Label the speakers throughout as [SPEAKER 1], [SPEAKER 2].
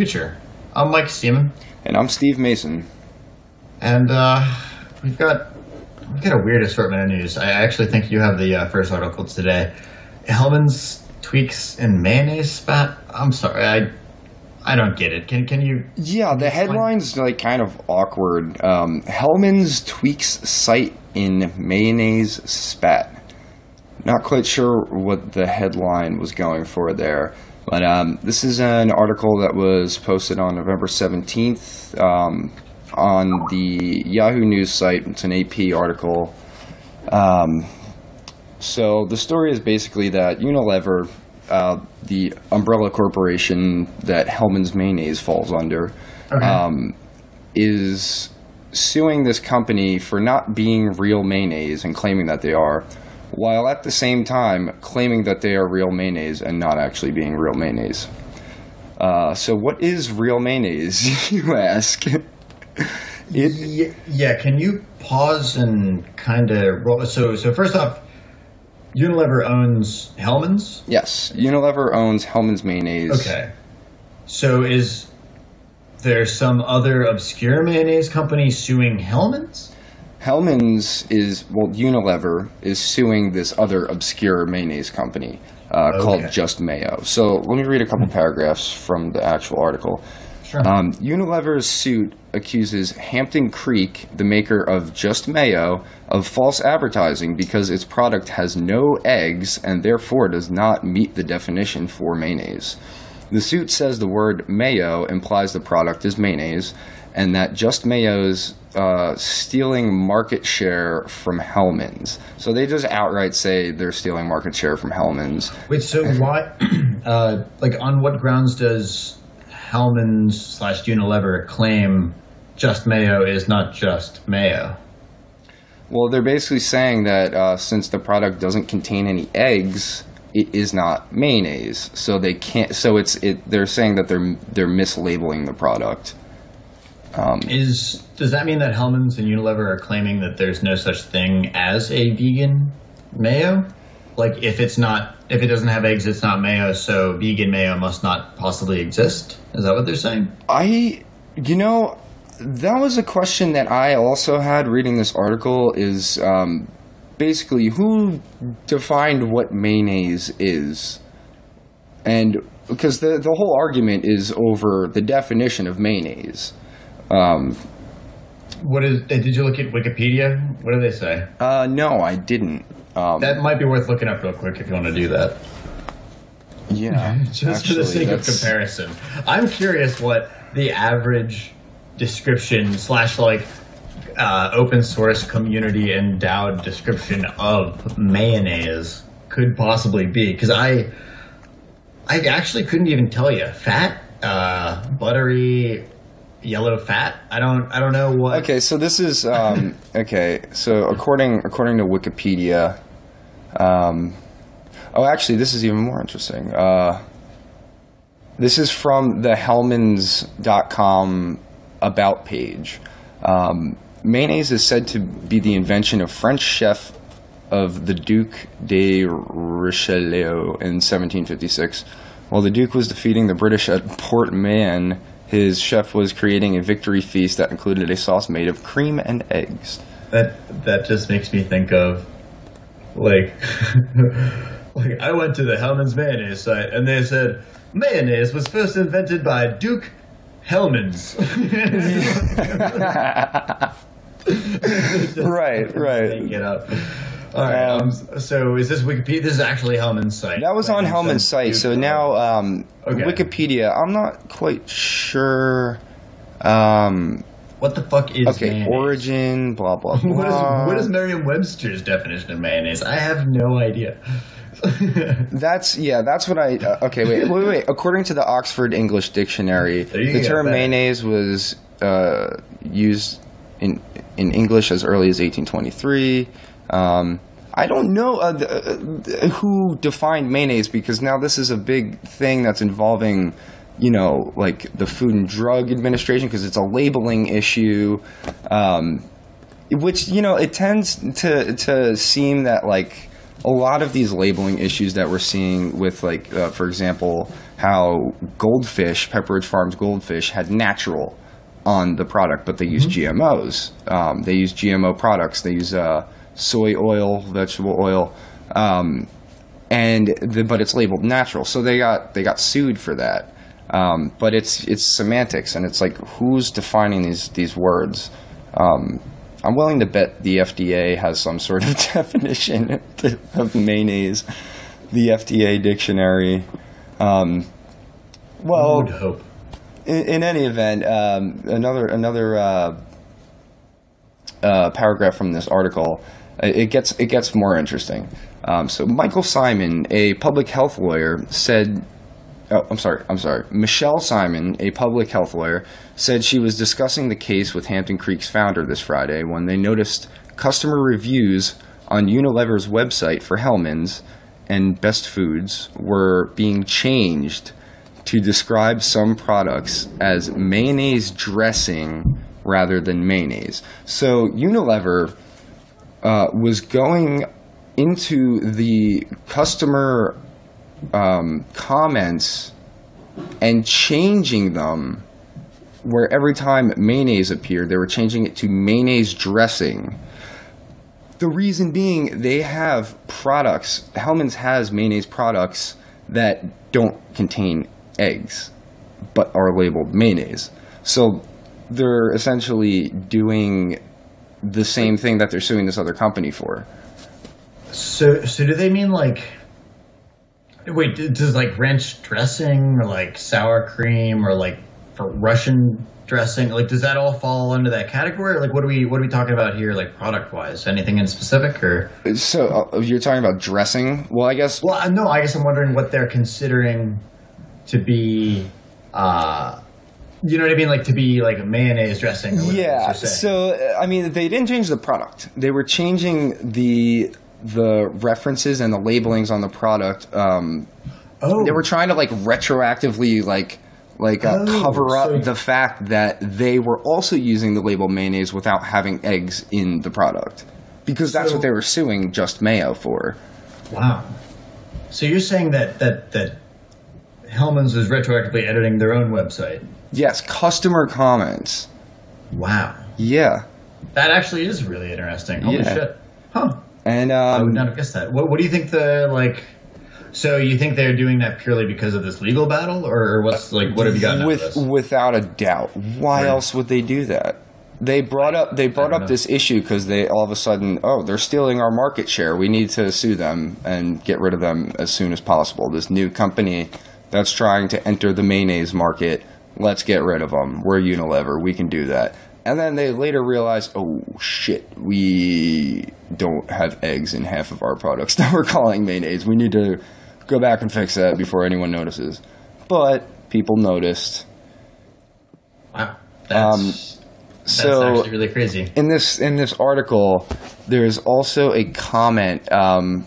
[SPEAKER 1] Welcome to Lush Future. I'm Mike Steeman,
[SPEAKER 2] And I'm Steve Mason.
[SPEAKER 1] and uh, we've got we've got a weird assortment of news. I actually think you have the uh, first article today. Hellmann's tweaks in mayonnaise spat. I'm sorry, I I don't get it. Can can you?
[SPEAKER 2] Yeah, the headline's like kind of awkward. Um, Hellmann's tweaks site in mayonnaise spat. Not quite sure what the headline was going for there, but um, this is an article that was posted on November 17th um, on the Yahoo News site. It's an AP article. Um, so the story is basically that Unilever, uh, the umbrella corporation that Hellmann's Mayonnaise falls under,
[SPEAKER 1] Okay.
[SPEAKER 2] um, is suing this company for not being real mayonnaise and claiming that they are, while at the same time claiming that they are real mayonnaise and not actually being real mayonnaise. Uh, so, what is real mayonnaise, you ask? it,
[SPEAKER 1] yeah, yeah, can you pause and kind of roll? So so first off, Unilever owns Hellmann's.
[SPEAKER 2] yes, Unilever owns Hellmann's Mayonnaise.
[SPEAKER 1] Okay. So is there some other obscure mayonnaise company suing Hellmann's?
[SPEAKER 2] Hellmann's is well, Unilever is suing this other obscure mayonnaise company uh,
[SPEAKER 1] Okay.
[SPEAKER 2] called Just Mayo. So let me read a couple paragraphs from the actual article.
[SPEAKER 1] Sure.
[SPEAKER 2] Um, Unilever's suit accuses Hampton Creek, the maker of Just Mayo, of false advertising because its product has no eggs and therefore does not meet the definition for mayonnaise. The suit says the word mayo implies the product is mayonnaise, and that Just Mayo's uh, stealing market share from Hellmann's. So they just outright say they're stealing market share from Hellmann's.
[SPEAKER 1] Wait, so why? Uh, like, on what grounds does Hellmann's slash Unilever claim just mayo is not just mayo?
[SPEAKER 2] Well, they're basically saying that uh, since the product doesn't contain any eggs, it is not mayonnaise. So they can't. So it's it. They're saying that they're they're mislabeling the product.
[SPEAKER 1] Is does that mean that Hellmann's and Unilever are claiming that there's no such thing as a vegan mayo? Like, if it's not, if it doesn't have eggs, it's not mayo. So vegan mayo must not possibly exist. Is that what they're saying?
[SPEAKER 2] I, you know, that was a question that I also had reading this article. Is um, basically who defined what mayonnaise is, and because the the whole argument is over the definition of mayonnaise. Um,
[SPEAKER 1] What is? Did you look at Wikipedia? What do they say?
[SPEAKER 2] uh, no, I didn't. Um,
[SPEAKER 1] That might be worth looking up real quick if you want to do that.
[SPEAKER 2] yeah,
[SPEAKER 1] Just for the
[SPEAKER 2] actually,
[SPEAKER 1] sake of comparison, I'm curious what the average description slash like uh, open source community endowed description of mayonnaise could possibly be because I I actually couldn't even tell you fat, uh, buttery, yellow fat. I don't I don't know what.
[SPEAKER 2] Okay, so this is um, okay. So according according to Wikipedia, um, oh, actually, this is even more interesting. Uh, this is from the Hellmanns.com about page. Um, mayonnaise is said to be the invention of French chef of the Duc de Richelieu in 1756. While the Duke was defeating the British at Port Mahon, his chef was creating a victory feast that included a sauce made of cream and eggs.
[SPEAKER 1] That that just makes me think of like like I went to the Hellmann's mayonnaise site and they said mayonnaise was first invented by Duke Hellmann's.
[SPEAKER 2] Right, right.
[SPEAKER 1] Make it up. All right. Um, so is this Wikipedia? This is actually Hellmann's site.
[SPEAKER 2] That was on
[SPEAKER 1] Hellmann's
[SPEAKER 2] site. So now, um,
[SPEAKER 1] Okay.
[SPEAKER 2] Wikipedia. I'm not quite sure. Um,
[SPEAKER 1] what the fuck is
[SPEAKER 2] okay,
[SPEAKER 1] mayonnaise?
[SPEAKER 2] origin. Blah blah blah.
[SPEAKER 1] What is what is Merriam-Webster's definition of mayonnaise? I have no idea.
[SPEAKER 2] That's yeah. That's what I. Uh, okay, wait, wait, wait. According to the Oxford English Dictionary, the term
[SPEAKER 1] bet.
[SPEAKER 2] mayonnaise was uh, used in in English as early as 1823. Um, I don't know uh, the, uh, who defined mayonnaise because now this is a big thing that's involving, you know, like the Food and Drug Administration because it's a labeling issue. Um, which you know it tends to to seem that like a lot of these labeling issues that we're seeing with like uh, for example how Goldfish, Pepperidge Farms Goldfish, had natural on the product, but they use GMOs. Um, they use GMO products. They use uh, soy oil, vegetable oil, um, and the, but it's labeled natural. So they got they got sued for that. Um, but it's it's semantics, and it's like who's defining these these words. Um, I'm willing to bet the FDA has some sort of definition of mayonnaise. The FDA dictionary. Um, well,
[SPEAKER 1] hope.
[SPEAKER 2] in, in any event, um, another another uh, uh, paragraph from this article, it gets it gets more interesting. Um, so Michael Simon, a public health lawyer, said. Oh, I'm sorry. I'm sorry. Michele Simon, a public health lawyer, said she was discussing the case with Hampton Creek's founder this Friday when they noticed customer reviews on Unilever's website for Hellmann's and Best Foods were being changed to describe some products as mayonnaise dressing rather than mayonnaise. So Unilever uh, was going into the customer um, comments and changing them where every time mayonnaise appeared, they were changing it to mayonnaise dressing. The reason being, they have products, Hellmann's has mayonnaise products that don't contain eggs, but are labeled mayonnaise. So they're essentially doing the same thing that they're suing this other company for.
[SPEAKER 1] So, so do they mean like? Wait, does like ranch dressing or like sour cream or like for Russian dressing? Like, does that all fall under that category? Or like, what are we what are we talking about here? Like product wise, anything in specific or?
[SPEAKER 2] So uh, you're talking about dressing? Well, I guess
[SPEAKER 1] Well, no, I guess I'm wondering what they're considering to be. uh you know what I mean? Like to be like a mayonnaise dressing. Or
[SPEAKER 2] Yeah. So I mean, they didn't change the product. They were changing the the references and the labelings on the product. Um,
[SPEAKER 1] oh,
[SPEAKER 2] they were trying to like retroactively like like uh,
[SPEAKER 1] Oh,
[SPEAKER 2] cover up
[SPEAKER 1] so-
[SPEAKER 2] the fact that they were also using the label mayonnaise without having eggs in the product because that's
[SPEAKER 1] So-
[SPEAKER 2] what they were suing Just Mayo for.
[SPEAKER 1] Wow. So you're saying that that that Hellmann's is retroactively editing their own website?
[SPEAKER 2] Yes, customer comments.
[SPEAKER 1] Wow.
[SPEAKER 2] Yeah,
[SPEAKER 1] That actually is really interesting. Holy
[SPEAKER 2] Yeah.
[SPEAKER 1] shit. Huh.
[SPEAKER 2] and
[SPEAKER 1] I would
[SPEAKER 2] um,
[SPEAKER 1] not have guessed that. What, what do you think the like? So you think they're doing that purely because of this legal battle, or what's like? What have you gotten
[SPEAKER 2] with
[SPEAKER 1] out of this?
[SPEAKER 2] without a doubt. Why
[SPEAKER 1] Right.
[SPEAKER 2] else would they do that? They brought up they brought up
[SPEAKER 1] know.
[SPEAKER 2] this issue because they all of a sudden oh they're stealing our market share. We need to sue them and get rid of them as soon as possible. This new company that's trying to enter the mayonnaise market. Let's get rid of them. We're Unilever. We can do that. And then they later realized, oh shit, we don't have eggs in half of our products that we're calling mayonnaise. We need to go back and fix that before anyone notices. But people noticed.
[SPEAKER 1] Wow. That's, that's
[SPEAKER 2] So
[SPEAKER 1] actually really crazy.
[SPEAKER 2] in this in this article, there is also a comment um,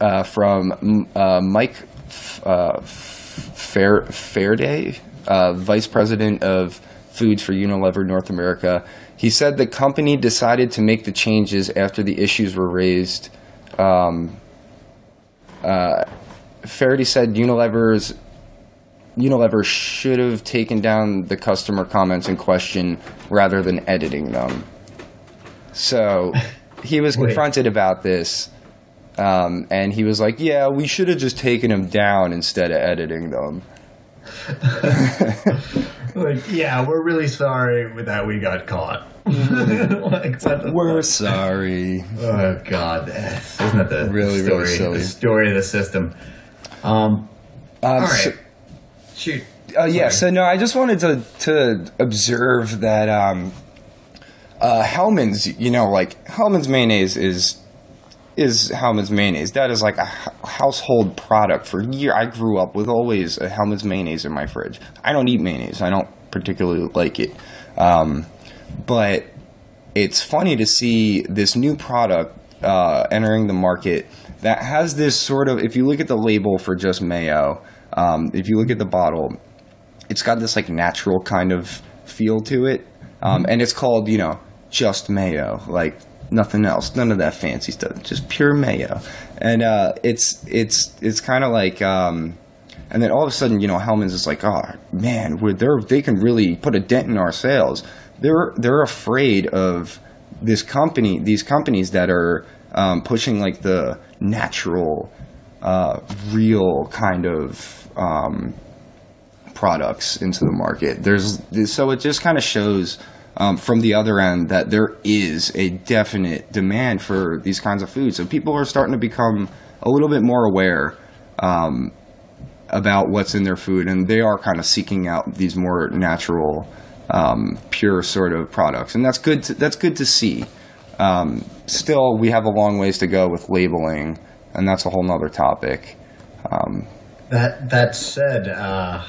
[SPEAKER 2] uh, from uh, Mike F- uh, Fair Fairday, uh, vice president of foods for Unilever North America. He said the company decided to make the changes after the issues were raised. Um, uh, Faraday said Unilever's Unilever should have taken down the customer comments in question rather than editing them. So he was confronted about this, um, and he was like, "Yeah, we should have just taken them down instead of editing them."
[SPEAKER 1] Like, yeah, we're really sorry that we got caught. like,
[SPEAKER 2] We're sorry.
[SPEAKER 1] Oh God, isn't that the
[SPEAKER 2] Really,
[SPEAKER 1] story,
[SPEAKER 2] really silly.
[SPEAKER 1] The story of the system. Um,
[SPEAKER 2] Um,
[SPEAKER 1] all
[SPEAKER 2] so-
[SPEAKER 1] shoot.
[SPEAKER 2] Uh, yeah, so no, I just wanted to to observe that um, uh, Hellmann's, you know, like Hellmann's mayonnaise is is Hellmann's mayonnaise. That is like a household product for year. I grew up with always a Hellmann's mayonnaise in my fridge. I don't eat mayonnaise. I don't particularly like it, um, but it's funny to see this new product uh, entering the market that has this sort of. If you look at the label for just mayo, um, if you look at the bottle, it's got this like natural kind of feel to it, um, and it's called you know just mayo, like nothing else, none of that fancy stuff, just pure mayo, and uh, it's it's it's kind of like um, and then all of a sudden, you know, Hellmann's is like, oh man, we're, they're they can really put a dent in our sales. They're they're afraid of this company, these companies that are um, pushing like the natural, uh, real kind of um, products into the market. There's so it just kind of shows. Um, from the other end, that there is a definite demand for these kinds of foods, So people are starting to become a little bit more aware um, about what's in their food, and they are kind of seeking out these more natural, um, pure sort of products, and that's good. To, that's good to see. Um, still, we have a long ways to go with labeling, and that's a whole nother topic. Um,
[SPEAKER 1] that that said, uh,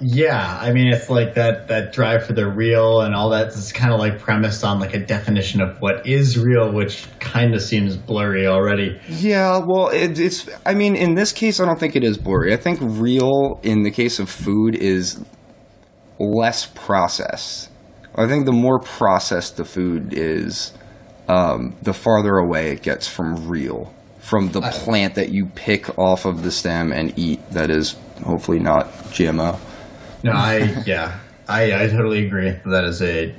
[SPEAKER 1] yeah, I mean, it's like that that drive for the real and all that is kind of like premised on like a definition of what is real, which kind of seems blurry already.
[SPEAKER 2] Yeah, well, it, it's. I mean, in this case, I don't think it is blurry. I think real in the case of food is less processed. I think the more processed the food is, um, the farther away it gets from real, from the plant that you pick off of the stem and eat. That is hopefully not GMO.
[SPEAKER 1] No, I yeah, I I totally agree. That is a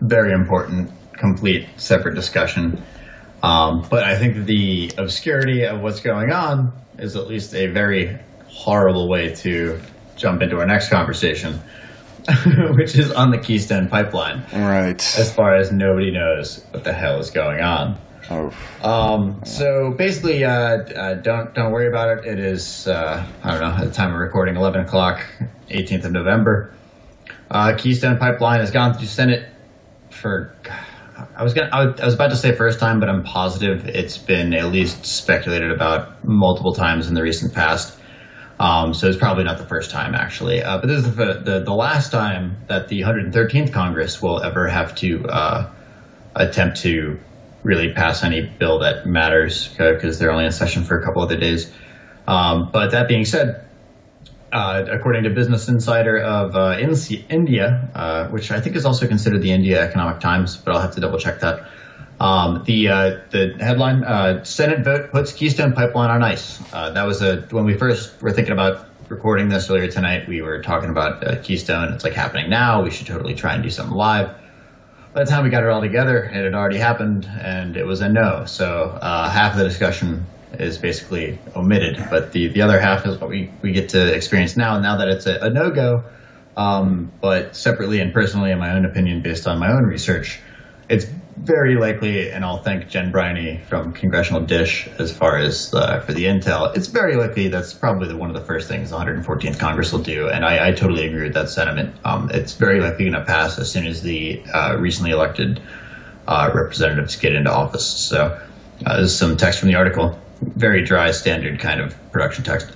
[SPEAKER 1] very important, complete, separate discussion. Um, but I think the obscurity of what's going on is at least a very horrible way to jump into our next conversation, which is on the Keystone Pipeline.
[SPEAKER 2] Right.
[SPEAKER 1] As far as nobody knows what the hell is going on. Oh. Um, so basically, uh, uh, don't don't worry about it. It is uh, I don't know at the time of recording, eleven o'clock, eighteenth of November. Uh, Keystone Pipeline has gone through Senate for. I was gonna. I was about to say first time, but I'm positive it's been at least speculated about multiple times in the recent past. Um, so it's probably not the first time, actually. Uh, but this is the, the, the last time that the 113th Congress will ever have to uh, attempt to really pass any bill that matters because they're only in session for a couple of the days. Um, but that being said, uh, according to Business Insider of uh, India, uh, which I think is also considered the India Economic Times, but I'll have to double check that. Um, the uh, the headline: uh, Senate vote puts Keystone Pipeline on ice. Uh, that was a when we first were thinking about recording this earlier tonight. We were talking about Keystone. It's like happening now. We should totally try and do something live by the time we got it all together, it had already happened, and it was a no. So uh, half of the discussion is basically omitted, but the, the other half is what we, we get to experience now. And now that it's a, a no go, um, but separately and personally, in my own opinion, based on my own research, it's very likely, and I'll thank Jen Briney from Congressional Dish as far as uh, for the intel. It's very likely that's probably the, one of the first things the 114th Congress will do, and I, I totally agree with that sentiment. Um, it's very likely going to pass as soon as the uh, recently elected uh, representatives get into office. So, uh, this is some text from the article. Very dry, standard kind of production text.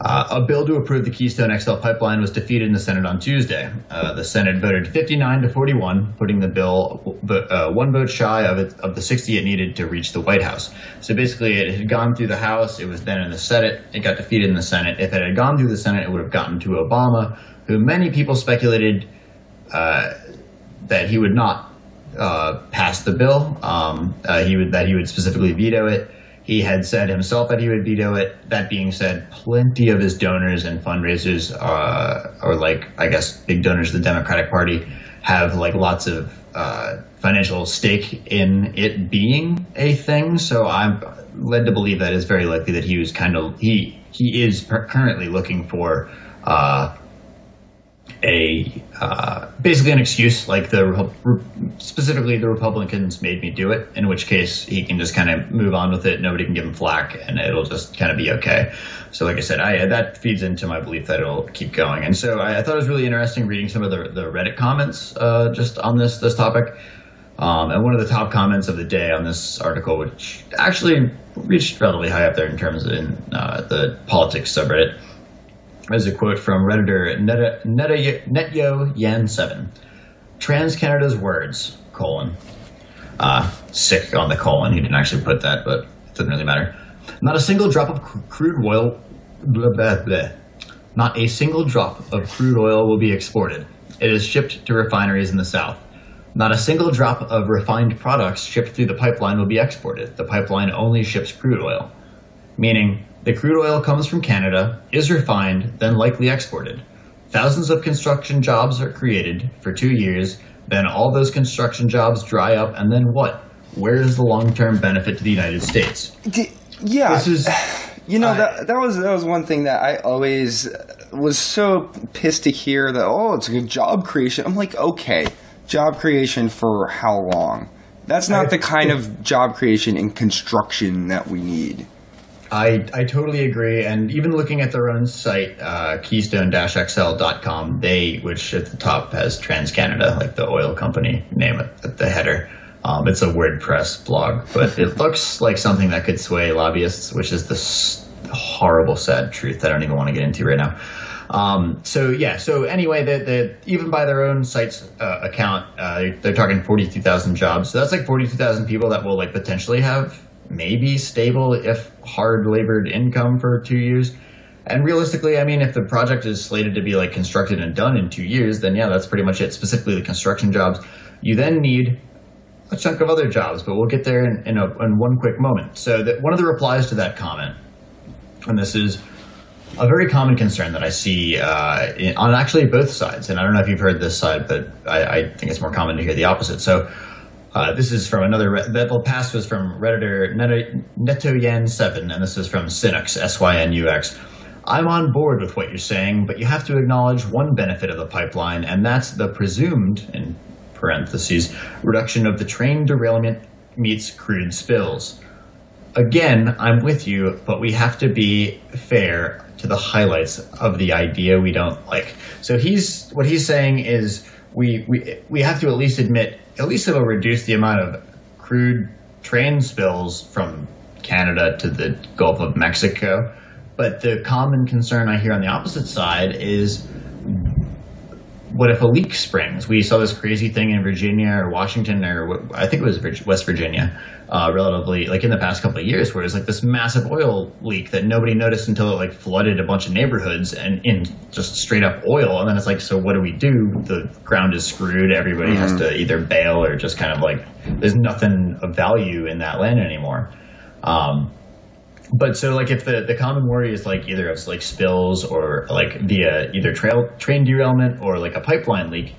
[SPEAKER 1] Uh, a bill to approve the Keystone XL pipeline was defeated in the Senate on Tuesday. Uh, the Senate voted 59 to 41, putting the bill uh, one vote shy of, it, of the 60 it needed to reach the White House. So basically, it had gone through the House, it was then in the Senate, it got defeated in the Senate. If it had gone through the Senate, it would have gotten to Obama, who many people speculated uh, that he would not uh, pass the bill, um, uh, he would, that he would specifically veto it. He had said himself that he would veto it. That being said, plenty of his donors and fundraisers, uh, or like I guess big donors of the Democratic Party, have like lots of uh, financial stake in it being a thing. So I'm led to believe that it's very likely that he was kind of he he is currently looking for uh, a uh, basically an excuse, like the specifically the Republicans made me do it. In which case, he can just kind of move on with it. Nobody can give him flack, and it'll just kind of be okay. So, like I said, I that feeds into my belief that it'll keep going. And so, I, I thought it was really interesting reading some of the, the Reddit comments uh, just on this this topic. Um, and one of the top comments of the day on this article, which actually reached relatively high up there in terms of in, uh, the politics subreddit as a quote from Redditor Nettoyan7. Trans Canada's words, colon. Uh, sick on the colon. He didn't actually put that, but it doesn't really matter. Not a single drop of crude oil. Blah, blah, blah. Not a single drop of crude oil will be exported. It is shipped to refineries in the South. Not a single drop of refined products shipped through the pipeline will be exported. The pipeline only ships crude oil. Meaning, The crude oil comes from Canada, is refined, then likely exported. Thousands of construction jobs are created for two years, then all those construction jobs dry up, and then what? Where is the long term benefit to the United States?
[SPEAKER 2] D- yeah,
[SPEAKER 1] This is.
[SPEAKER 2] You know
[SPEAKER 1] I-
[SPEAKER 2] that that was that was one thing that I always uh, was so pissed to hear that oh it's a good job creation. I'm like okay, job creation for how long? That's not
[SPEAKER 1] I-
[SPEAKER 2] the kind of job creation in construction that we need.
[SPEAKER 1] I, I totally agree. And even looking at their own site, uh, keystone-xl.com, they, which at the top has TransCanada, like the oil company name at, at the header. Um, it's a WordPress blog, but it looks like something that could sway lobbyists, which is the horrible, sad truth I don't even want to get into right now. Um, so yeah, so anyway, the, the even by their own site's uh, account, uh, they're talking forty-two thousand jobs. So that's like forty-two thousand people that will like potentially have maybe stable, if hard labored income for two years. And realistically, I mean, if the project is slated to be like constructed and done in two years, then yeah, that's pretty much it. Specifically, the construction jobs. You then need a chunk of other jobs, but we'll get there in, in, a, in one quick moment. So that one of the replies to that comment, and this is a very common concern that I see uh, in, on actually both sides, and I don't know if you've heard this side, but I, I think it's more common to hear the opposite. So uh, this is from another. That past was from redditor Neto- Nettoyan7, and this is from Synux S Y N U X. I'm on board with what you're saying, but you have to acknowledge one benefit of the pipeline, and that's the presumed, in parentheses, reduction of the train derailment meets crude spills. Again, I'm with you, but we have to be fair to the highlights of the idea we don't like. So he's what he's saying is we we we have to at least admit at least it'll reduce the amount of crude train spills from Canada to the Gulf of Mexico. But the common concern I hear on the opposite side is what if a leak springs? We saw this crazy thing in Virginia or Washington or I think it was West Virginia, uh, relatively like in the past couple of years, where it was like this massive oil leak that nobody noticed until it like flooded a bunch of neighborhoods and in just straight up oil. And then it's like, so what do we do? The ground is screwed. Everybody has to either bail or just kind of like there's nothing of value in that land anymore. Um, but so like if the, the common worry is like either of like spills or like via either trail train derailment or like a pipeline leak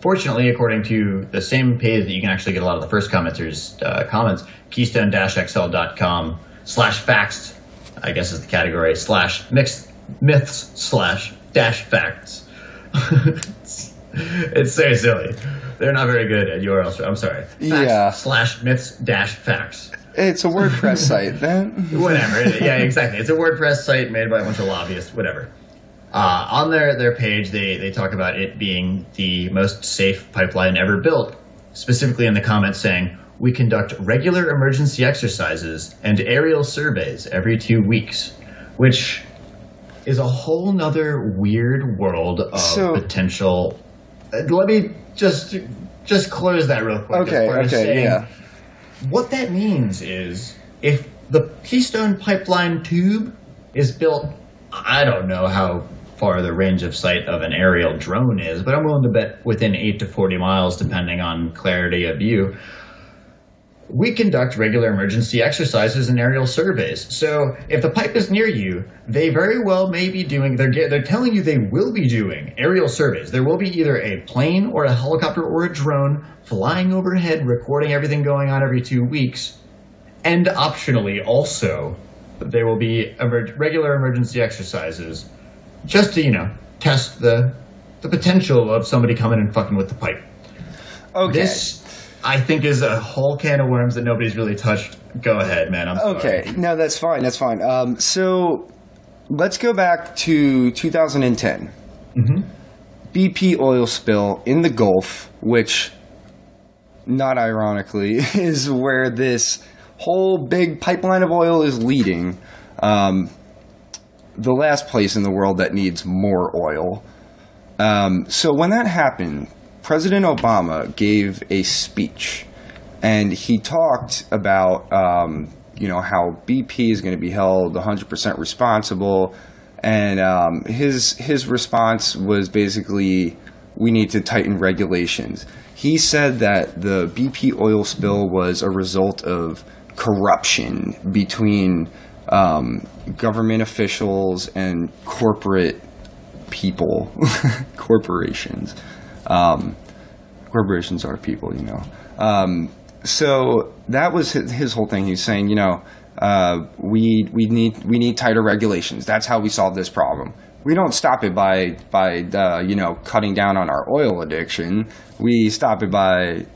[SPEAKER 1] fortunately according to the same page that you can actually get a lot of the first commenters uh, comments keystone-xl.com slash facts i guess is the category slash mixed myths slash dash facts. It's, it's so silly. They're not very good at urls i'm sorry. Facts
[SPEAKER 2] Yeah.
[SPEAKER 1] slash myths dash facts
[SPEAKER 2] It's a WordPress site then.
[SPEAKER 1] whatever. yeah, exactly. It's a WordPress site made by a bunch of lobbyists. Whatever. Uh, on their their page, they they talk about it being the most safe pipeline ever built. Specifically, in the comments saying we conduct regular emergency exercises and aerial surveys every two weeks, which is a whole nother weird world of
[SPEAKER 2] So-
[SPEAKER 1] potential. Uh, let me just just close that real quick.
[SPEAKER 2] Okay, okay,
[SPEAKER 1] saying-
[SPEAKER 2] yeah.
[SPEAKER 1] What that means is if the Keystone Pipeline tube is built, I don't know how far the range of sight of an aerial drone is, but I'm willing to bet within 8 to 40 miles, depending on clarity of view. We conduct regular emergency exercises and aerial surveys. So if the pipe is near you, they very well may be doing, they're, they're telling you they will be doing aerial surveys. There will be either a plane or a helicopter or a drone flying overhead, recording everything going on every two weeks. And optionally, also, there will be emer- regular emergency exercises just to, you know, test the, the potential of somebody coming and fucking with the pipe.
[SPEAKER 2] Okay.
[SPEAKER 1] This, I think, is a whole can of worms that nobody's really touched. Go ahead, man. I'm sorry.
[SPEAKER 2] Okay, no, that's fine. That's fine. Um, so let's go back to 2010. BP oil spill in the Gulf, which, not ironically, is where this whole big pipeline of oil is leading. Um, the last place in the world that needs more oil. Um, so when that happened, President Obama gave a speech, and he talked about um, you know how BP is going to be held 100% responsible, and um, his his response was basically we need to tighten regulations. He said that the BP oil spill was a result of corruption between um, government officials and corporate people, corporations. Um, corporations are people, you know. Um, so that was his, his, whole thing. He's saying, you know, uh, we we need we need tighter regulations. That's how we solve this problem. We don't stop it by by uh, you know cutting down on our oil addiction. We stop it by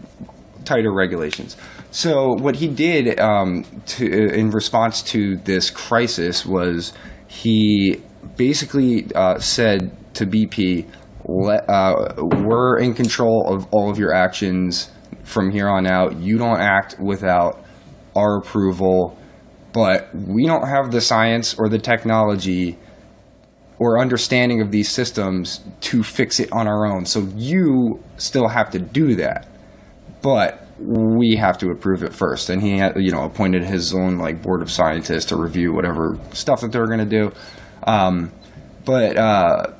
[SPEAKER 2] tighter regulations. So what he did um, to, in response to this crisis was he basically uh, said to BP, uh, "We're in control of all of your actions from here on out. You don't act without our approval, but we don't have the science or the technology." or understanding of these systems to fix it on our own. So you still have to do that. But we have to approve it first. And he, had, you know, appointed his own like board of scientists to review whatever stuff that they're going to do. Um, but uh,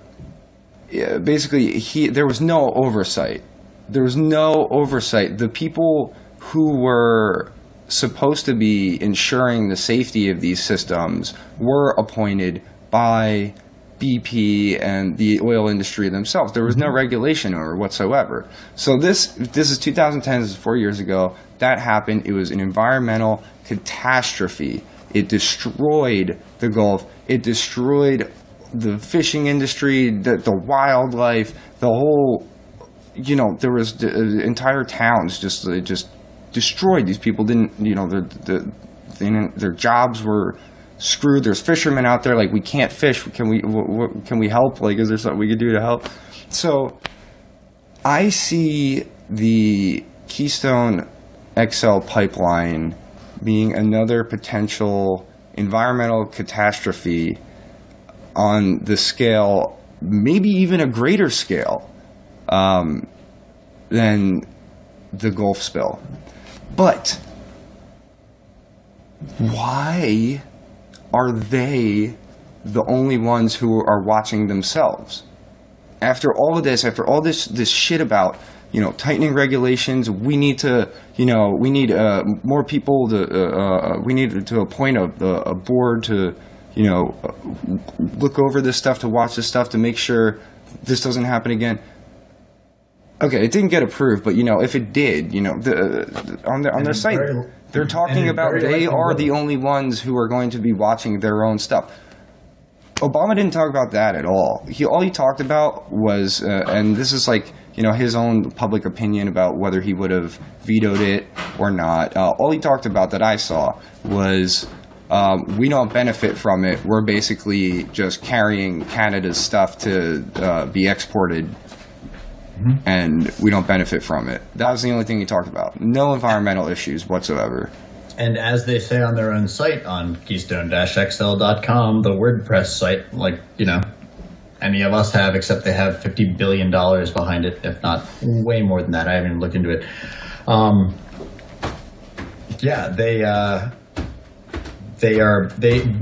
[SPEAKER 2] basically, he there was no oversight. There was no oversight. The people who were supposed to be ensuring the safety of these systems were appointed by BP and the oil industry themselves. There was no mm-hmm. regulation or whatsoever. So this this is 2010. This is four years ago. That happened. It was an environmental catastrophe. It destroyed the Gulf. It destroyed the fishing industry, the, the wildlife, the whole. You know, there was the, uh, entire towns just just destroyed. These people didn't. You know, the the, the their jobs were screwed. There's fishermen out there like we can't fish. Can we can we help? Like is there something we could do to help? So I see the Keystone XL pipeline being another potential environmental catastrophe on the scale, maybe even a greater scale um, than the Gulf spill. But why are they the only ones who are watching themselves? After all of this, after all this this shit about you know tightening regulations, we need to you know we need uh, more people to uh, uh, we need to appoint a, a board to you know look over this stuff to watch this stuff to make sure this doesn't happen again. Okay, it didn't get approved, but you know if it did, you know the, on their on their site. Very- they're talking about they are the only ones who are going to be watching their own stuff. Obama didn't talk about that at all. He all he talked about was, uh, and this is like you know his own public opinion about whether he would have vetoed it or not. Uh, all he talked about that I saw was um, we don't benefit from it. We're basically just carrying Canada's stuff to uh, be exported mm-hmm. and we don't benefit from it. That was the only thing he talked about. No environmental issues whatsoever.
[SPEAKER 1] And as they say on their own site on keystone-xl.com, the WordPress site, like, you know, any of us have, except they have $50 billion behind it, if not way more than that. I haven't even looked into it. Um, yeah, they, uh, they are, they,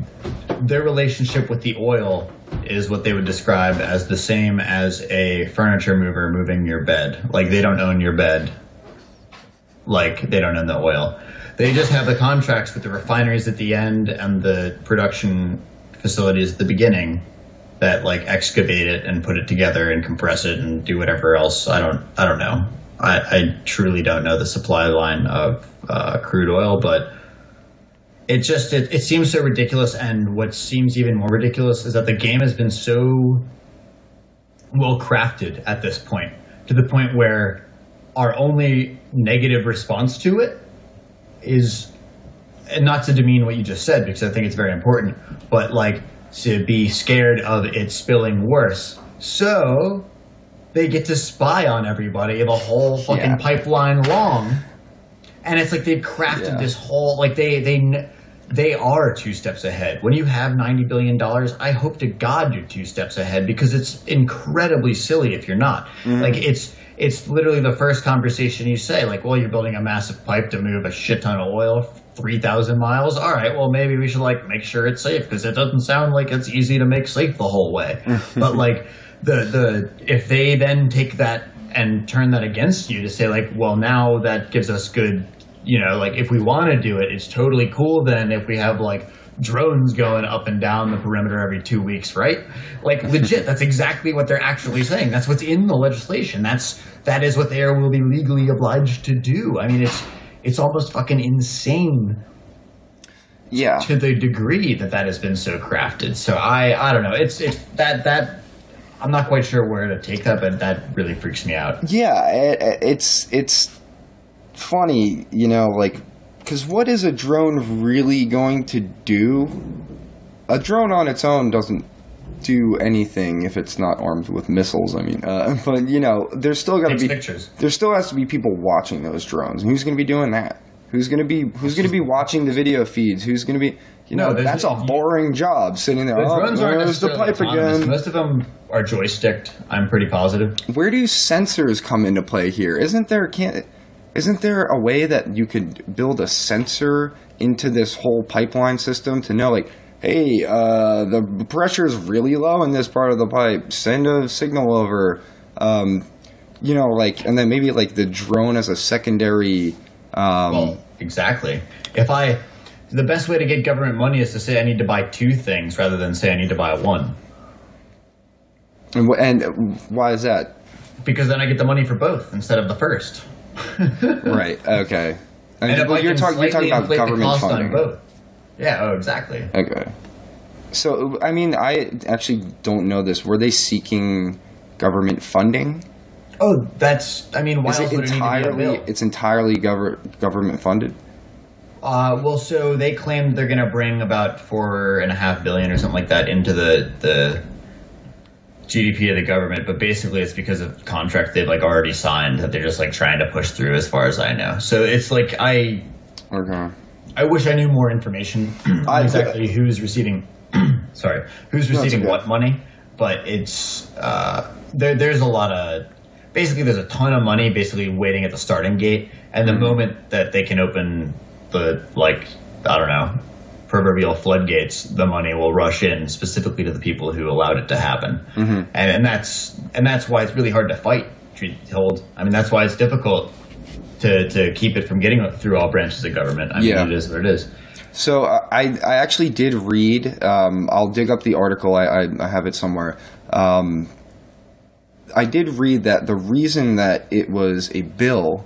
[SPEAKER 1] their relationship with the oil is what they would describe as the same as a furniture mover moving your bed. Like they don't own your bed. Like they don't own the oil. They just have the contracts with the refineries at the end and the production facilities at the beginning that like excavate it and put it together and compress it and do whatever else. I don't I don't know. I, I truly don't know the supply line of uh, crude oil, but it just it, it seems so ridiculous and what seems even more ridiculous is that the game has been so well crafted at this point to the point where our only negative response to it is and not to demean what you just said because I think it's very important, but like to be scared of it spilling worse. So they get to spy on everybody the whole fucking yeah. pipeline long. And it's like they've crafted yeah. this whole like they they they are two steps ahead. When you have $90 billion, I hope to God you're two steps ahead because it's incredibly silly if you're not. Mm-hmm. Like, it's it's literally the first conversation you say, like, well, you're building a massive pipe to move a shit ton of oil 3,000 miles. All right, well, maybe we should, like, make sure it's safe because it doesn't sound like it's easy to make safe the whole way. but, like, the, the, if they then take that and turn that against you to say, like, well, now that gives us good you know, like if we want to do it, it's totally cool. Then if we have like drones going up and down the perimeter every two weeks, right? Like legit, that's exactly what they're actually saying. That's what's in the legislation. That's that is what they are, will be legally obliged to do. I mean, it's it's almost fucking insane
[SPEAKER 2] Yeah.
[SPEAKER 1] to the degree that that has been so crafted. So I I don't know. It's it's that that I'm not quite sure where to take that, but that really freaks me out.
[SPEAKER 2] Yeah, it, it's it's funny, you know, like because what is a drone really going to do? A drone on its own doesn't do anything if it's not armed with missiles. I mean, uh, but you know, there's still got to be
[SPEAKER 1] pictures.
[SPEAKER 2] there still has to be people watching those drones. And who's going to be doing that? Who's going to be who's going to be watching the video feeds? Who's going to be you
[SPEAKER 1] No,
[SPEAKER 2] know that's a boring job sitting there.
[SPEAKER 1] The
[SPEAKER 2] oh,
[SPEAKER 1] drones aren't
[SPEAKER 2] there's the pipe
[SPEAKER 1] autonomous.
[SPEAKER 2] again.
[SPEAKER 1] Most of them are joysticked. I'm pretty positive.
[SPEAKER 2] where do sensors come into play here? Isn't there can't isn't there a way that you could build a sensor into this whole pipeline system to know like hey uh, the pressure is really low in this part of the pipe send a signal over um, you know like and then maybe like the drone as a secondary um,
[SPEAKER 1] Well, exactly. If I, the best way to get government money is to say I need to buy two things rather than say I need to buy one,
[SPEAKER 2] and, and why is that
[SPEAKER 1] because then I get the money for both instead of the first.
[SPEAKER 2] right okay and, well,
[SPEAKER 1] I
[SPEAKER 2] you're talking you're talking about government funding
[SPEAKER 1] both. Yeah. Oh, exactly.
[SPEAKER 2] Okay. So, I mean, I actually don't know this. Were they seeking government funding?
[SPEAKER 1] Oh, that's. I mean, why
[SPEAKER 2] Is it
[SPEAKER 1] would it need to be
[SPEAKER 2] entirely? It's entirely gover- government funded.
[SPEAKER 1] Uh, well, so they claimed they're going to bring about four and a half billion or something like that into the the GDP of the government, but basically it's because of contracts they've like already signed that they're just like trying to push through, as far as I know. So it's like I
[SPEAKER 2] Okay.
[SPEAKER 1] I wish I knew more information on exactly who's receiving. sorry, who's receiving what money? But it's uh, there. There's a lot of basically there's a ton of money basically waiting at the starting gate, and
[SPEAKER 2] Mm-hmm.
[SPEAKER 1] the moment that they can open the like I don't know proverbial floodgates, the money will rush in specifically to the people who allowed it to happen,
[SPEAKER 2] Mm-hmm.
[SPEAKER 1] and and that's and that's why it's really hard to fight. Told, I mean that's why it's difficult to to keep it from getting through all branches of government. I mean,
[SPEAKER 2] Yeah.
[SPEAKER 1] it is what it is.
[SPEAKER 2] So uh, I I actually did read. Um, I'll dig up the article. I, I, I have it somewhere. Um, I did read that the reason that it was a bill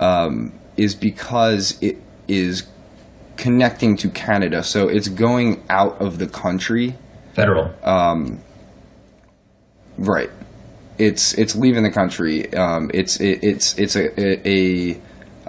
[SPEAKER 2] um, is because it is connecting to Canada. So it's going out of the country.
[SPEAKER 1] Federal.
[SPEAKER 2] Right. It's it's leaving the country. Um, it's it, it's it's a a,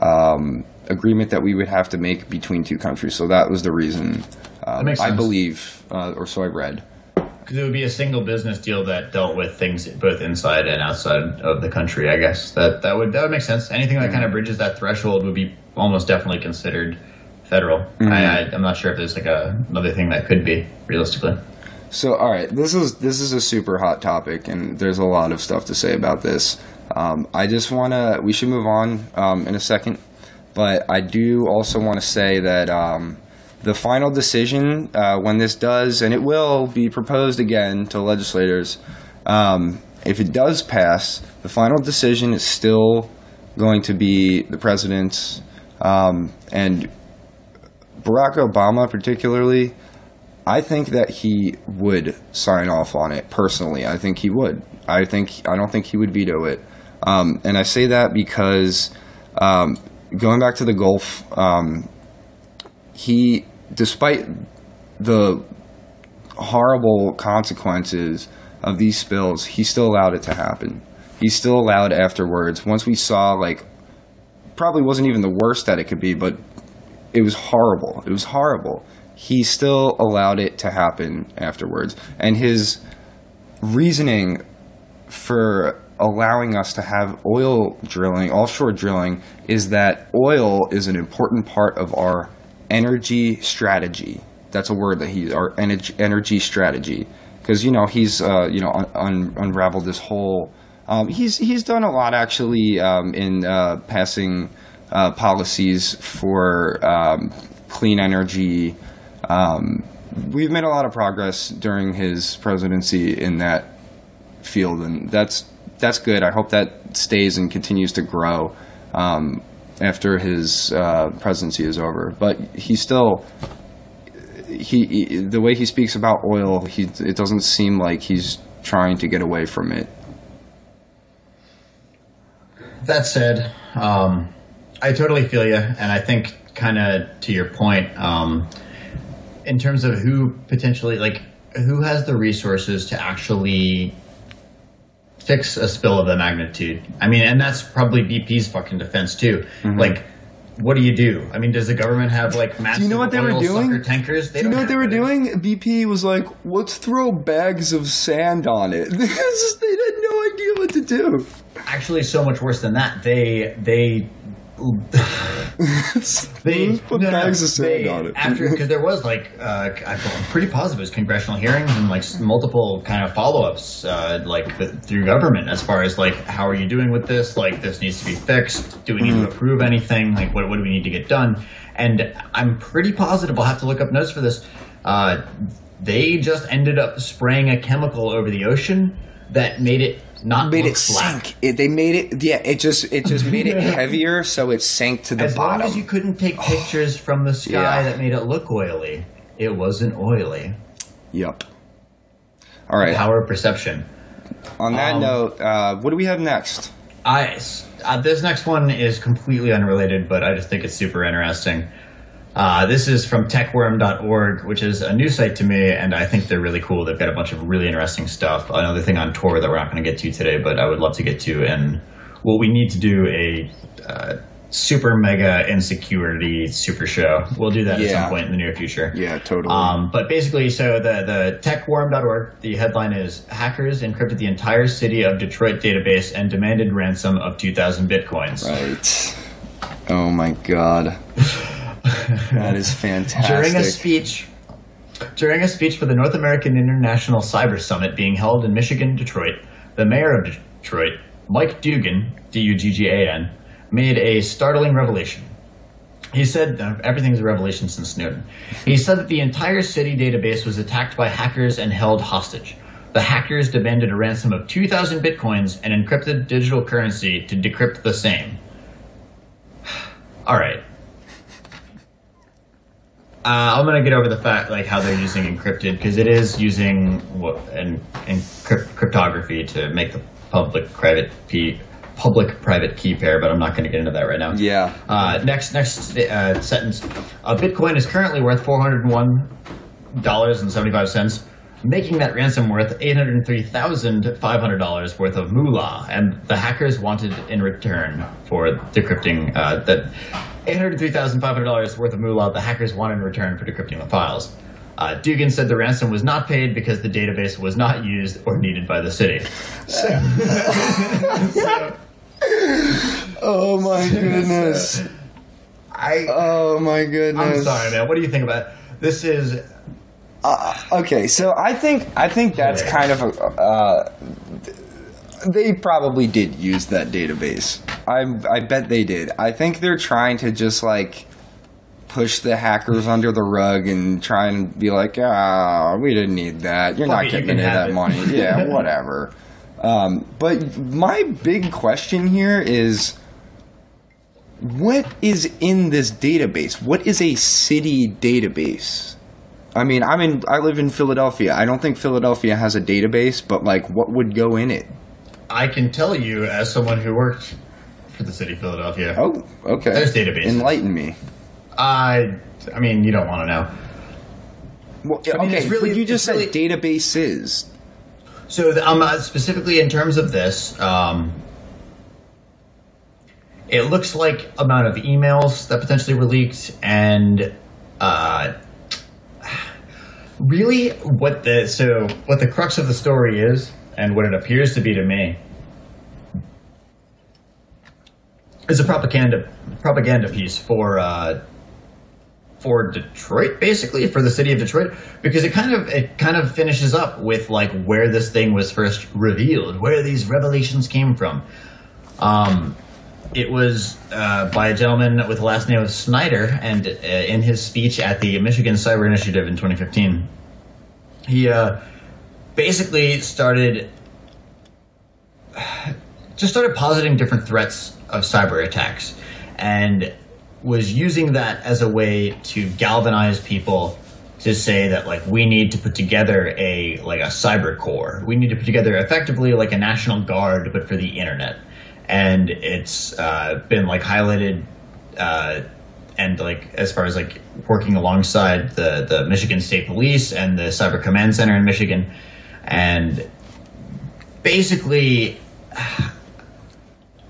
[SPEAKER 2] a um, agreement that we would have to make between two countries. So that was the reason. Um, I believe, uh, or so I read.
[SPEAKER 1] Because it would be a single business deal that dealt with things both inside and outside of the country. I guess that that would that would make sense. Anything that kind of bridges that threshold would be almost definitely considered federal. I, I, I'm not sure if there's like a, another thing that could be realistically.
[SPEAKER 2] So, all right, this is this is a super hot topic, and there's a lot of stuff to say about this. Um, I just want to. We should move on um, in a second, but I do also want to say that um, the final decision, uh, when this does, and it will be proposed again to legislators, um, if it does pass, the final decision is still going to be the president's, um, and Barack Obama particularly. I think that he would sign off on it personally. I think he would. I think I don't think he would veto it. Um, and I say that because um, going back to the Gulf, um, he, despite the horrible consequences of these spills, he still allowed it to happen. He still allowed afterwards. Once we saw like, probably wasn't even the worst that it could be, but it was horrible. It was horrible. He still allowed it to happen afterwards. And his reasoning for allowing us to have oil drilling, offshore drilling, is that oil is an important part of our energy strategy. That's a word that he, our energy, energy strategy. Because, you know, he's, uh, you know, un- un- unraveled this whole. Um, he's, he's done a lot actually um, in uh, passing uh, policies for um, clean energy. Um, we've made a lot of progress during his presidency in that field, and that's that's good. I hope that stays and continues to grow um, after his uh, presidency is over. But he still he, he the way he speaks about oil, he it doesn't seem like he's trying to get away from it.
[SPEAKER 1] That said, um, I totally feel you, and I think kind of to your point, um, in terms of who potentially like who has the resources to actually fix a spill of the magnitude. I mean, and that's probably BP's fucking defense too.
[SPEAKER 2] Mm-hmm.
[SPEAKER 1] Like, what do you do? I mean, does the government have like massive
[SPEAKER 2] Do you know what they were doing?
[SPEAKER 1] tankers?
[SPEAKER 2] Do you know what they were doing? BP was like, "Let's throw bags of sand on it." they had no idea what to do.
[SPEAKER 1] Actually, so much worse than that. They they they
[SPEAKER 2] put bags of sand
[SPEAKER 1] they-
[SPEAKER 2] on it.
[SPEAKER 1] after because there was like uh, I'm pretty positive it was congressional hearings and like multiple kind of follow ups uh, like th- through government as far as like how are you doing with this like this needs to be fixed do we need
[SPEAKER 2] Mm-hmm.
[SPEAKER 1] to approve anything like what, what do we need to get done and I'm pretty positive I'll have to look up notes for this uh, they just ended up spraying a chemical over the ocean that made it not
[SPEAKER 2] made
[SPEAKER 1] look
[SPEAKER 2] it
[SPEAKER 1] flat.
[SPEAKER 2] sink. It, they made it. Yeah, it just it just made it heavier, so it sank to the
[SPEAKER 1] As
[SPEAKER 2] bottom.
[SPEAKER 1] long as you couldn't take pictures from the sky
[SPEAKER 2] Yeah.
[SPEAKER 1] that made it look oily, it wasn't oily.
[SPEAKER 2] Yep. All right.
[SPEAKER 1] Power of perception.
[SPEAKER 2] On that
[SPEAKER 1] Um,
[SPEAKER 2] note, uh, what do we have next?
[SPEAKER 1] I uh, this next one is completely unrelated, but I just think it's super interesting. Uh, this is from techworm.org, which is a new site to me, and I think they're really cool. They've got a bunch of really interesting stuff. Another thing on Tor that we're not going to get to today, but I would love to get to. And well, we need to do a uh, super mega insecurity super show. We'll do that at some point in the near future.
[SPEAKER 2] Yeah, totally.
[SPEAKER 1] Um, but basically, so the, the techworm.org, the headline is Hackers encrypted the entire city of Detroit database and demanded ransom of 2,000 bitcoins.
[SPEAKER 2] right. Oh my god. that is fantastic.
[SPEAKER 1] During a speech, during a speech for the North American International Cyber Summit being held in Michigan, Detroit, the mayor of Detroit, Mike Duggan, D-U-G-G-A-N, made a startling revelation. He said everything's a revelation since Snowden. He said that the entire city database was attacked by hackers and held hostage. The hackers demanded a ransom of 2,000 bitcoins and encrypted digital currency to decrypt the same. All right. Uh, I'm gonna get over the fact like how they're using encrypted because it is using what and encrypt, cryptography to make the public private key public private key pair, but I'm not gonna get into that right now.
[SPEAKER 2] Yeah.
[SPEAKER 1] Uh, next next uh, sentence. A Bitcoin is currently worth four hundred one dollars and seventy five cents, making that ransom worth eight hundred three thousand five hundred dollars worth of moolah, and the hackers wanted in return for decrypting uh, that eight hundred three thousand five hundred dollars worth of moolah. The hackers wanted in return for decrypting the files. Uh, Duggan said the ransom was not paid because the database was not used or needed by the city.
[SPEAKER 2] Oh my goodness.
[SPEAKER 1] I,
[SPEAKER 2] Oh my goodness.
[SPEAKER 1] I'm sorry, man. What do you think about this? Is
[SPEAKER 2] Okay, so I think I think that's
[SPEAKER 1] Yeah.
[SPEAKER 2] kind of a. Uh, they probably did use that database. I I bet they did. I think they're trying to just like push the hackers under the rug and try and be like, ah, we didn't need that. You're
[SPEAKER 1] Fuck
[SPEAKER 2] not
[SPEAKER 1] you
[SPEAKER 2] getting any of that
[SPEAKER 1] it."
[SPEAKER 2] money. Yeah, whatever. Um, but my big question here is. What is in this database? What is a city database? I mean, I'm in. I live in Philadelphia. I don't think Philadelphia has a database, but like, what would go in it?
[SPEAKER 1] I can tell you as someone who worked for the city of Philadelphia.
[SPEAKER 2] Oh, okay.
[SPEAKER 1] There's databases.
[SPEAKER 2] Enlighten me.
[SPEAKER 1] I, I mean, you don't want to know.
[SPEAKER 2] Well,
[SPEAKER 1] I mean,
[SPEAKER 2] okay,
[SPEAKER 1] it's really-
[SPEAKER 2] you just
[SPEAKER 1] it's
[SPEAKER 2] said databases.
[SPEAKER 1] So, the, um, uh, specifically in terms of this, um, it looks like amount of emails that potentially were leaked, and uh, really, what the so what the crux of the story is, and what it appears to be to me, is a propaganda propaganda piece for. Uh, for Detroit, basically for the city of Detroit, because it kind of it kind of finishes up with like where this thing was first revealed, where these revelations came from. Um, it was uh, by a gentleman with the last name of Snyder, and uh, in his speech at the Michigan Cyber Initiative in 2015, he uh, basically started just started positing different threats of cyber attacks, and was using that as a way to galvanize people to say that like we need to put together a like a cyber corps. We need to put together effectively like a national guard, but for the internet. And it's uh, been like highlighted, uh, and like as far as like working alongside the the Michigan State Police and the Cyber Command Center in Michigan, and basically.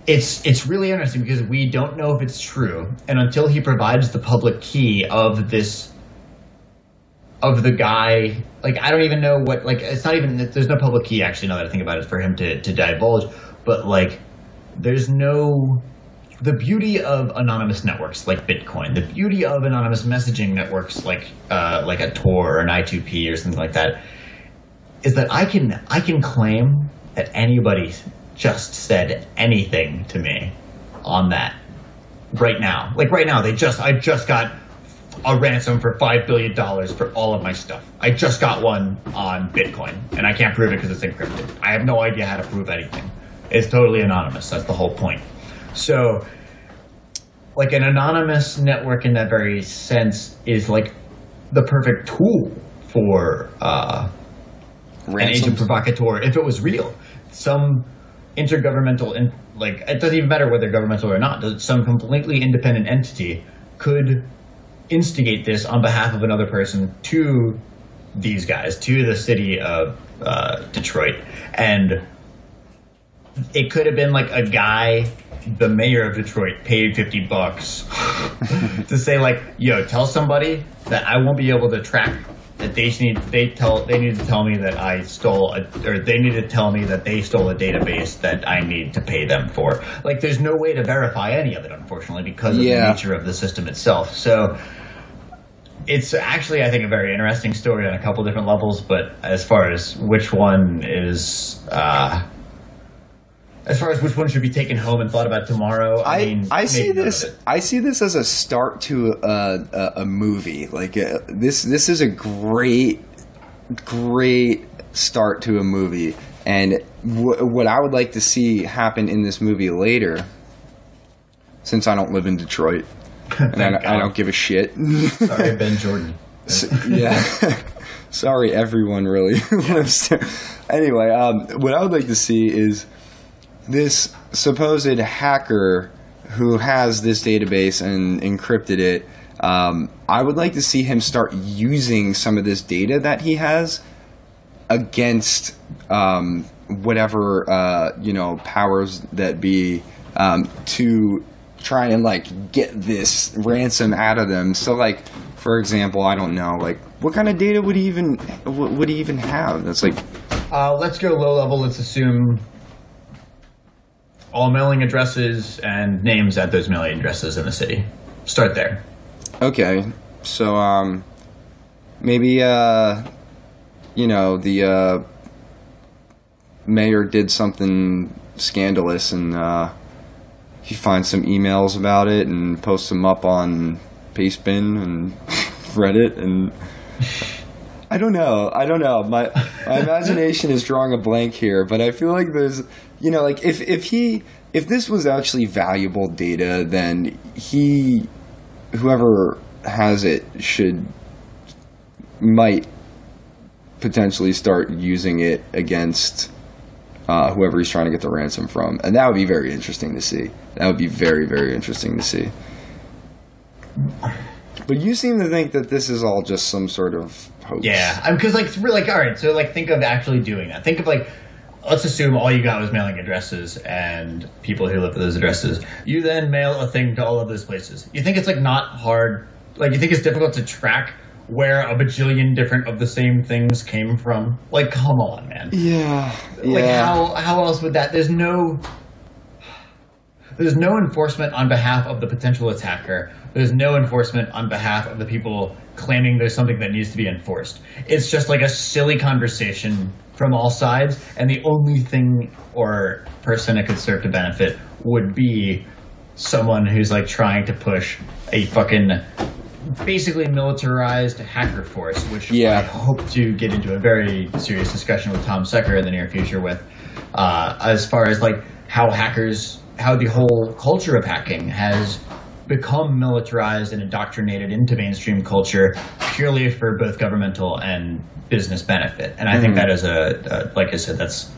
[SPEAKER 1] It's it's really interesting because we don't know if it's true, and until he provides the public key of this of the guy. Like I don't even know what like it's not even there's no public key actually. Now that I think about it, for him to to divulge, but like there's no the beauty of anonymous networks like Bitcoin, the beauty of anonymous messaging networks like uh, like a Tor or an I2P or something like that, is that I can I can claim that anybody just said anything to me on that right now. Like right now, they just I just got a ransom for five billion dollars for all of my stuff. I just got one on Bitcoin, and I can't prove it because it's encrypted. I have no idea how to prove anything. It's totally anonymous. That's the whole point. So, like an anonymous network in that very sense is like the perfect tool for uh, an agent provocateur if it was real. Some intergovernmental, in, like it doesn't even matter whether governmental or not. Some completely independent entity could instigate this on behalf of another person to these guys, to the city of uh, Detroit. And it could have been like a guy, the mayor of Detroit, paid 50 bucks to say, like, yo, tell somebody that I won't be able to track that they need they tell they need to tell me that I stole a, or they need to tell me that they stole a database that I need to pay them for. Like there's no way to verify any of it unfortunately because of
[SPEAKER 2] Yeah.
[SPEAKER 1] the nature of the system itself. So it's actually I think a very interesting story on a couple different levels, but as far as which one is uh as far as which one should be taken home and thought about tomorrow, I,
[SPEAKER 2] I,
[SPEAKER 1] mean,
[SPEAKER 2] I see
[SPEAKER 1] maybe none of
[SPEAKER 2] this. I see this as a start to a a, a movie like uh this this is a great great start to a movie and w- what I would like to see happen in this movie later since I don't live in Detroit and I, I don't give a shit
[SPEAKER 1] Sorry, Ben Jordan.
[SPEAKER 2] yeah. Sorry, everyone really lives there. Anyway, um, what I would like to see is this supposed hacker who has this database and encrypted it. Um, I would like to see him start using some of this data that he has against um, whatever uh, you know powers that be um, to try and like get this ransom out of them. So like, for example, I don't know, like what kind of data would he even would he even have? That's like
[SPEAKER 1] Uh, let's go low level. Let's assume all mailing addresses and names at those mailing addresses in the city. Start there.
[SPEAKER 2] okay, so um, maybe uh, you know the uh, mayor did something scandalous and uh, he finds some emails about it and posts them up on Pastebin and Reddit and I don't know. I don't know. My my imagination is drawing a blank here, but I feel like there's you know like if if he if this was actually valuable data, then he whoever has it should might potentially start using it against uh, whoever he's trying to get the ransom from, and that would be very interesting to see. That would be very very interesting to see. But you seem to think that this is all just some sort of hoax.
[SPEAKER 1] Yeah, because like like all right. So like think of actually doing that. Think of like let's assume all you got was mailing addresses and people who live at those addresses. You then mail a thing to all of those places. You think it's like not hard? Like you think it's difficult to track where a bajillion different of the same things came from? Like come on, man.
[SPEAKER 2] Yeah.
[SPEAKER 1] Like
[SPEAKER 2] yeah.
[SPEAKER 1] how how else would that? There's no there's no enforcement on behalf of the potential attacker. There's no enforcement on behalf of the people claiming there's something that needs to be enforced. It's just like a silly conversation from all sides, and the only thing or person it could serve to benefit would be someone who's like trying to push a fucking basically militarized hacker force, which
[SPEAKER 2] Yeah.
[SPEAKER 1] I hope to get into a very serious discussion with Tom Secker in the near future with, uh, as far as like how hackers, how the whole culture of hacking has become militarized and indoctrinated into mainstream culture purely for both governmental and business benefit. And I think that is a, a, like I said, that's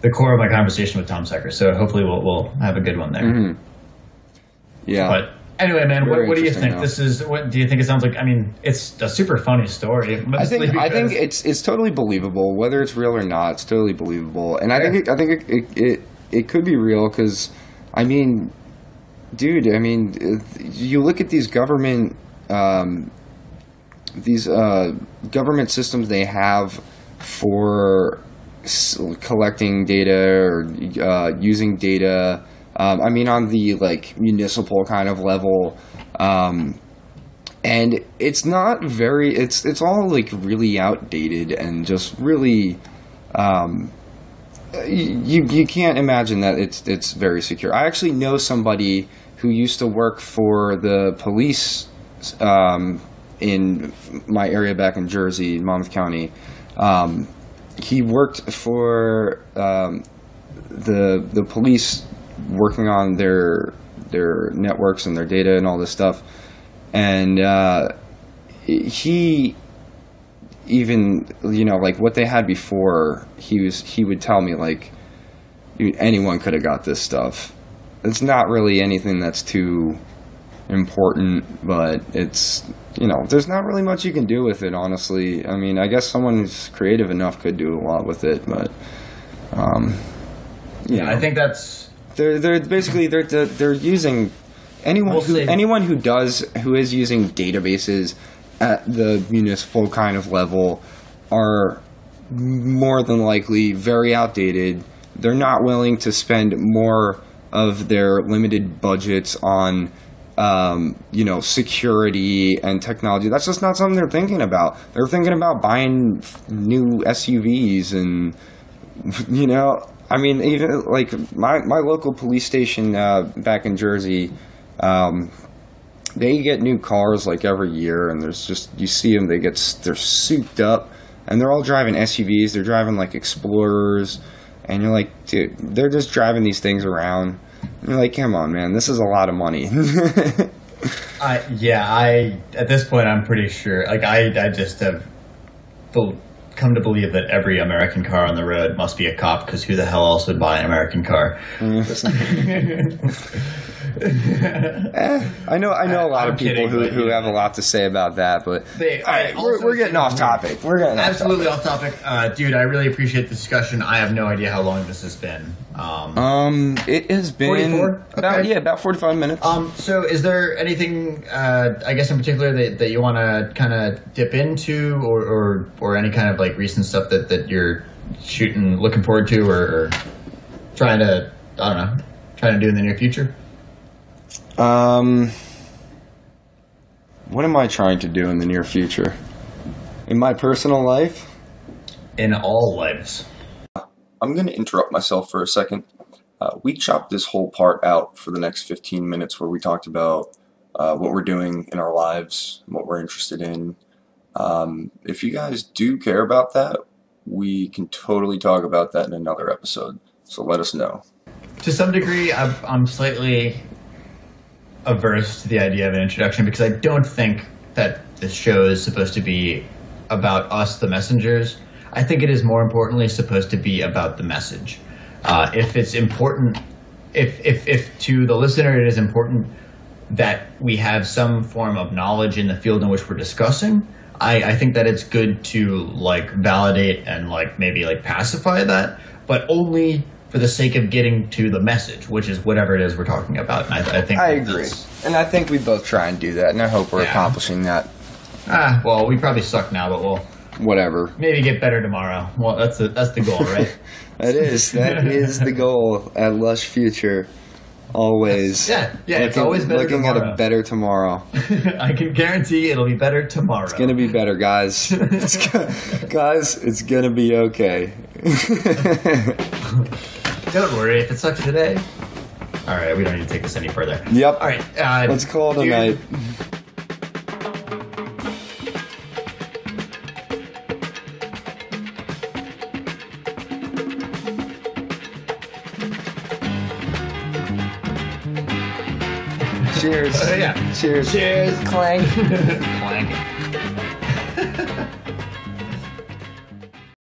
[SPEAKER 1] the core of my conversation with Tom Secker. So hopefully we'll, we'll have a good one there.
[SPEAKER 2] Yeah.
[SPEAKER 1] But anyway, man, what, what do you think?
[SPEAKER 2] though.
[SPEAKER 1] This is what do you think it sounds like? I mean, it's a super funny story.
[SPEAKER 2] I think I think it's it's totally believable whether it's real or not. It's totally believable, and I think it, I think it it, it, it could be real because, I mean, dude, I mean, you look at these government um, these uh, government systems they have for collecting data or uh, using data. Um, I mean, on the like municipal kind of level. Um, and it's not very it's it's all like really outdated and just really um you you can't imagine that it's it's very secure i actually know somebody who used to work for the police um in my area back in jersey monmouth county um he worked for um the the police working on their their networks and their data and all this stuff. And uh, he even you know like what they had before he was he would tell me like anyone could have got this stuff. It's not really anything that's too important but it's you know there's not really much you can do with it honestly i mean i guess someone who's creative enough could do a lot with it but um
[SPEAKER 1] yeah,
[SPEAKER 2] know.
[SPEAKER 1] I think that's
[SPEAKER 2] They're they're basically they're they're, they're using anyone
[SPEAKER 1] We'll
[SPEAKER 2] who
[SPEAKER 1] see.
[SPEAKER 2] anyone who does who is using databases at the municipal kind of level are more than likely very outdated. They're not willing to spend more of their limited budgets on um, you know security and technology. That's just not something they're thinking about. They're thinking about buying new SUVs and you know i mean even like my, my local police station uh, back in jersey um, they get new cars like every year and there's just you see them they get they're souped up and they're all driving suvs they're driving like explorers and you're like dude they're just driving these things around you're like come on man this is a lot of money
[SPEAKER 1] I yeah, I at this point I'm pretty sure. Like I I just have bel- come to believe that every American car on the road must be a cop because who the hell else would buy an American car? Mm.
[SPEAKER 2] Eh, I know, I know a lot
[SPEAKER 1] I'm
[SPEAKER 2] of people
[SPEAKER 1] kidding,
[SPEAKER 2] who, who have a lot to say about that, but
[SPEAKER 1] They-
[SPEAKER 2] all right, we're, we're getting off topic. We're getting off
[SPEAKER 1] Absolutely
[SPEAKER 2] topic.
[SPEAKER 1] off topic, uh, dude. I really appreciate the discussion. I have no idea how long this has been. Um,
[SPEAKER 2] Um, it has been
[SPEAKER 1] 44?
[SPEAKER 2] about
[SPEAKER 1] Okay.
[SPEAKER 2] yeah, about forty five minutes.
[SPEAKER 1] Um, so is there anything, uh, I guess in particular that, that you want to kind of dip into or, or, or any kind of like recent stuff that, that you're shooting, looking forward to or, or trying to, I don't know, trying to do in the near future?
[SPEAKER 2] Um, what am I trying to do in the near future? In my personal life,
[SPEAKER 1] In all lives.
[SPEAKER 2] I'm going to interrupt myself for a second. Uh, we chopped this whole part out for the next 15 minutes where we talked about uh, what we're doing in our lives, what we're interested in. Um, if you guys do care about that, we can totally talk about that in another episode. So let us know.
[SPEAKER 1] To some degree, I'm, I'm slightly averse to the idea of an introduction because I don't think that this show is supposed to be about us, the messengers. I think it is more importantly supposed to be about the message. Uh, if it's important, if, if, if to the listener it is important that we have some form of knowledge in the field in which we're discussing, I, I think that it's good to like validate and like maybe like pacify that, but only for the sake of getting to the message, which is whatever it is we're talking about. And I, I think
[SPEAKER 2] I agree. And I think we both try and do that, and I hope we're
[SPEAKER 1] Yeah.
[SPEAKER 2] accomplishing that.
[SPEAKER 1] Ah, well, we probably suck now, but we'll
[SPEAKER 2] Whatever.
[SPEAKER 1] maybe get better tomorrow. Well, that's the that's the goal, right?
[SPEAKER 2] That is. That is the goal at Lush Future. Always.
[SPEAKER 1] Yeah, yeah, it's always better
[SPEAKER 2] Looking at a better tomorrow.
[SPEAKER 1] I can guarantee it'll be better tomorrow.
[SPEAKER 2] It's gonna be better, guys. It's guys, it's gonna be okay.
[SPEAKER 1] Don't worry, if it sucks today. All right, we don't need to take this any further.
[SPEAKER 2] yep.
[SPEAKER 1] All right, uh,
[SPEAKER 2] Let's call it a night. Cheers.
[SPEAKER 1] Uh, yeah.
[SPEAKER 2] Cheers.
[SPEAKER 1] Cheers.
[SPEAKER 2] Clank.
[SPEAKER 1] Clank.